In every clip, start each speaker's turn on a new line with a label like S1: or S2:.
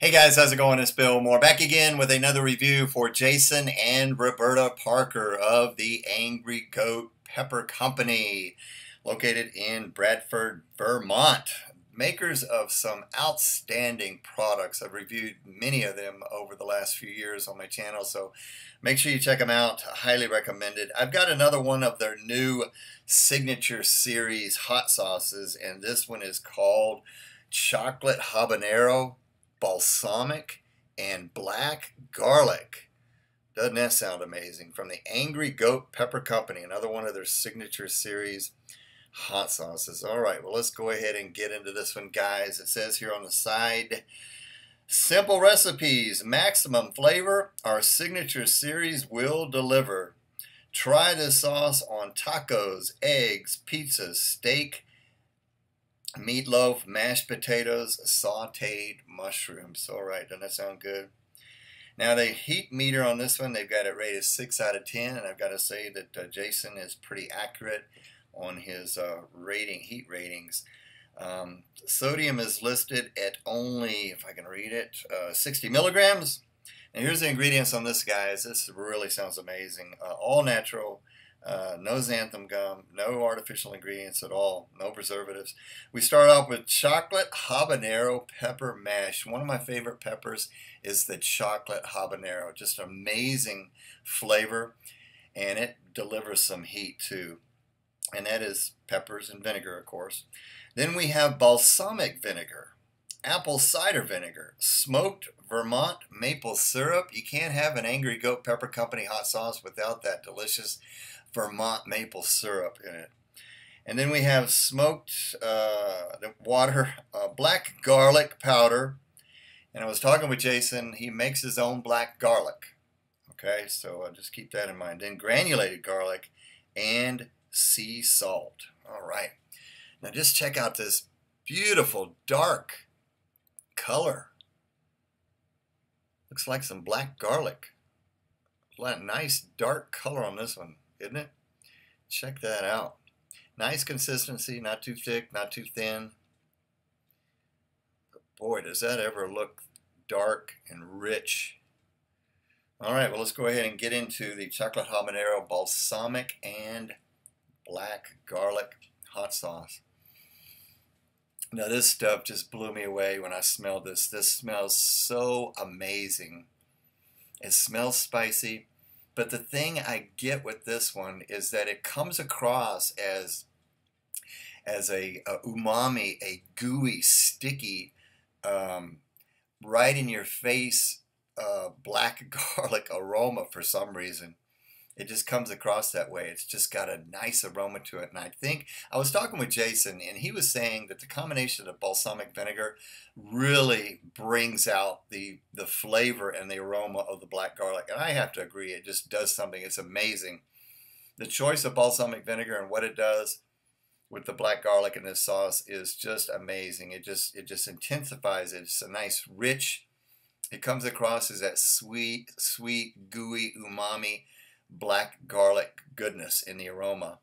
S1: Hey guys, how's it going? It's Bill Moore back again with another review for Jason and Roberta Parker of the Angry Goat Pepper Company, located in Bradford, Vermont. Makers of some outstanding products. I've reviewed many of them over the last few years on my channel, so make sure you check them out. Highly recommended. I've got another one of their new signature series hot sauces, and this one is called Chocolate Habanero balsamic, and black garlic. Doesn't that sound amazing? From the Angry Goat Pepper Company, another one of their signature series hot sauces. All right, well, let's go ahead and get into this one, guys. It says here on the side, simple recipes, maximum flavor. Our signature series will deliver. Try this sauce on tacos, eggs, pizzas, steak, meatloaf, mashed potatoes, sauteed mushrooms. All right, doesn't that sound good? Now the heat meter on this one, they've got it rated 6 out of 10, and I've got to say that uh, Jason is pretty accurate on his uh, rating, heat ratings. Um, sodium is listed at only, if I can read it, uh, 60 milligrams. And here's the ingredients on this, guys. This really sounds amazing. Uh, all natural, uh, no xanthan gum, no artificial ingredients at all, no preservatives. We start off with chocolate habanero pepper mash. One of my favorite peppers is the chocolate habanero. Just amazing flavor, and it delivers some heat too. And that is peppers and vinegar, of course. Then we have balsamic vinegar, apple cider vinegar, smoked Vermont maple syrup. You can't have an Angry Goat Pepper Company hot sauce without that delicious Vermont maple syrup in it. And then we have smoked uh, water, uh, black garlic powder. And I was talking with Jason, he makes his own black garlic. Okay, so uh, just keep that in mind. Then granulated garlic and sea salt. All right. Now just check out this beautiful dark color. Looks like some black garlic. A nice dark color on this one isn't it? Check that out. Nice consistency, not too thick, not too thin. Boy, does that ever look dark and rich. All right, well, let's go ahead and get into the chocolate habanero balsamic and black garlic hot sauce. Now, this stuff just blew me away when I smelled this. This smells so amazing. It smells spicy. But the thing I get with this one is that it comes across as as a, a umami, a gooey, sticky, um, right in your face uh, black garlic aroma for some reason. It just comes across that way. It's just got a nice aroma to it. And I think I was talking with Jason, and he was saying that the combination of balsamic vinegar really brings out the the flavor and the aroma of the black garlic. And I have to agree, it just does something. It's amazing. The choice of balsamic vinegar and what it does with the black garlic in this sauce is just amazing. It just it just intensifies it. It's a nice rich. It comes across as that sweet, sweet, gooey umami black garlic goodness in the aroma.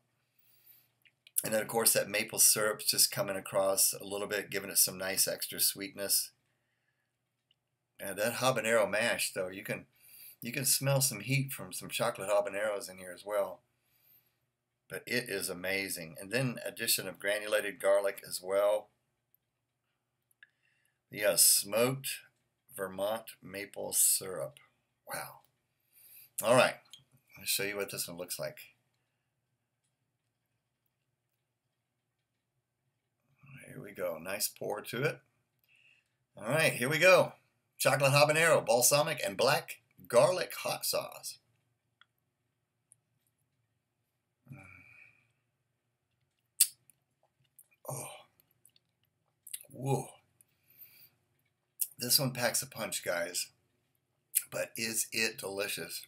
S1: And then, of course, that maple syrup's just coming across a little bit, giving it some nice extra sweetness. And that habanero mash, though, you can you can smell some heat from some chocolate habaneros in here as well. But it is amazing. And then addition of granulated garlic as well. Yeah, smoked Vermont maple syrup. Wow. All right. I'll show you what this one looks like. Here we go. Nice pour to it. All right, here we go. Chocolate habanero, balsamic, and black garlic hot sauce. Mm. Oh. Whoa. This one packs a punch, guys. But is it delicious?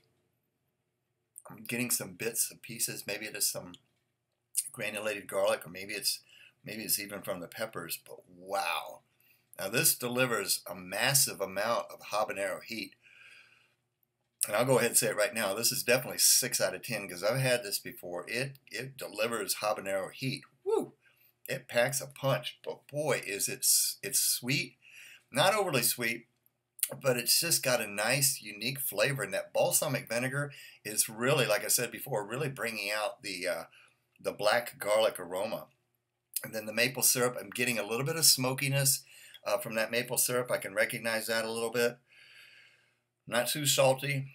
S1: I'm getting some bits and pieces. Maybe it is some granulated garlic, or maybe it's maybe it's even from the peppers. But wow! Now this delivers a massive amount of habanero heat. And I'll go ahead and say it right now. This is definitely six out of ten because I've had this before. It it delivers habanero heat. Woo! It packs a punch. But boy, is it it's sweet. Not overly sweet, but it's just got a nice, unique flavor. And that balsamic vinegar is really, like I said before, really bringing out the uh, the black garlic aroma. And then the maple syrup, I'm getting a little bit of smokiness uh, from that maple syrup. I can recognize that a little bit. Not too salty,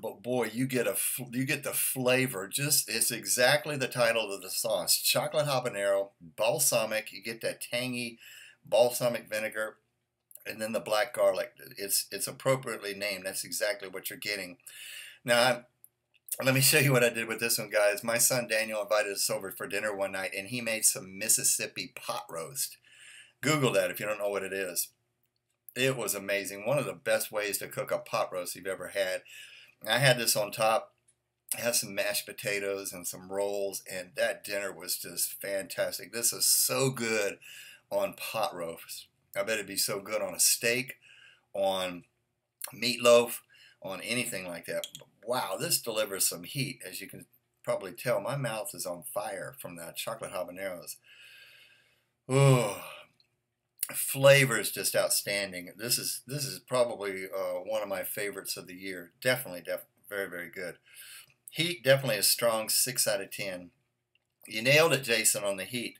S1: but boy, you get a you get the flavor. Just it's exactly the title of the sauce: chocolate habanero, balsamic. You get that tangy balsamic vinegar and then the black garlic. It's it's appropriately named. That's exactly what you're getting. Now, let me show you what I did with this one, guys. My son Daniel invited us over for dinner one night, and he made some Mississippi pot roast. Google that if you don't know what it is. It was amazing. One of the best ways to cook a pot roast you've ever had. I had this on top. I had some mashed potatoes and some rolls, and that dinner was just fantastic. This is so good on pot roast. I bet it'd be so good on a steak, on meatloaf, on anything like that. Wow, this delivers some heat. As you can probably tell, my mouth is on fire from that chocolate habaneros. Ooh, flavor is just outstanding. This is this is probably uh, one of my favorites of the year. Definitely, def very very good. Heat definitely a strong six out of ten. You nailed it, Jason, on the heat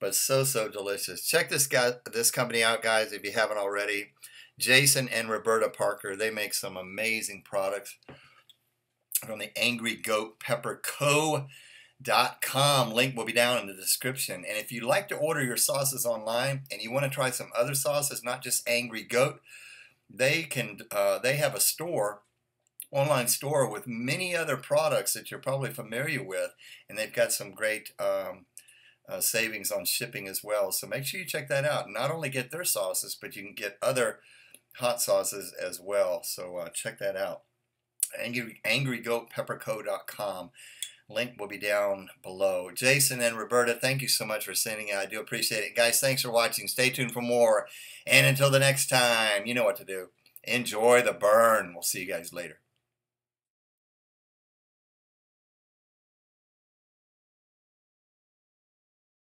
S1: but so so delicious. Check this guy this company out, guys, if you haven't already. Jason and Roberta Parker, they make some amazing products from the Angry Goat Pepper Co. Dot com link will be down in the description and if you'd like to order your sauces online and you want to try some other sauces not just angry goat they can uh, they have a store online store with many other products that you're probably familiar with and they've got some great um, uh, savings on shipping as well. So make sure you check that out. Not only get their sauces, but you can get other hot sauces as well. So uh, check that out. Angry, angrygoatpepperco.com. Link will be down below. Jason and Roberta, thank you so much for sending it. I do appreciate it. Guys, thanks for watching. Stay tuned for more. And until the next time, you know what to do. Enjoy the burn. We'll see you guys later.